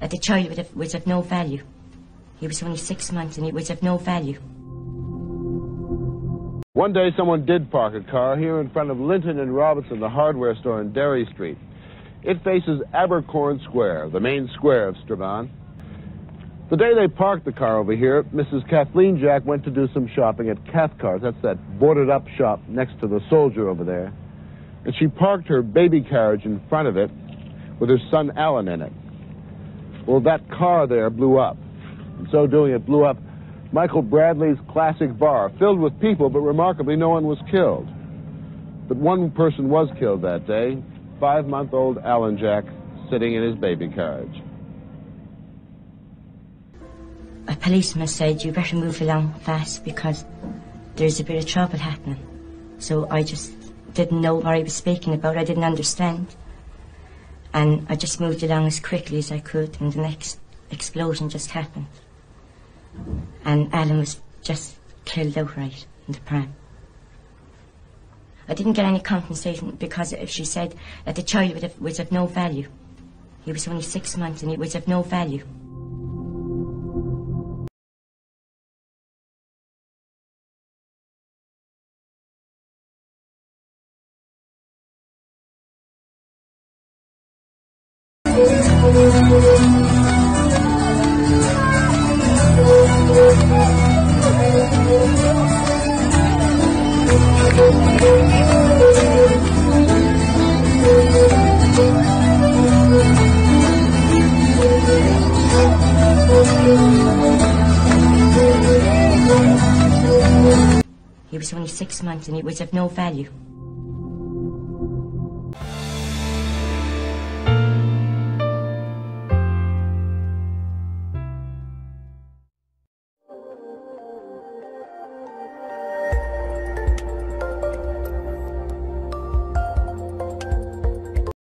that the child was of, was of no value. He was only six months and he was of no value. One day someone did park a car here in front of Linton and Robinson, the hardware store in Derry Street. It faces Abercorn Square, the main square of Strabane. The day they parked the car over here, Mrs. Kathleen Jack went to do some shopping at Cathcart. That's that boarded up shop next to the soldier over there. And she parked her baby carriage in front of it with her son Alan in it. Well, that car there blew up. In so doing, it blew up Michael Bradley's classic bar, filled with people, but remarkably, no one was killed. But one person was killed that day five month old Alan Jack sitting in his baby carriage. A policeman said, You better move along fast because there's a bit of trouble happening. So I just didn't know what I was speaking about. I didn't understand. And I just moved along as quickly as I could, and the next explosion just happened and Alan was just killed outright in the pram. I didn't get any compensation because she said that the child was of no value. He was only six months and he was of no value. He was only six months and he was of no value.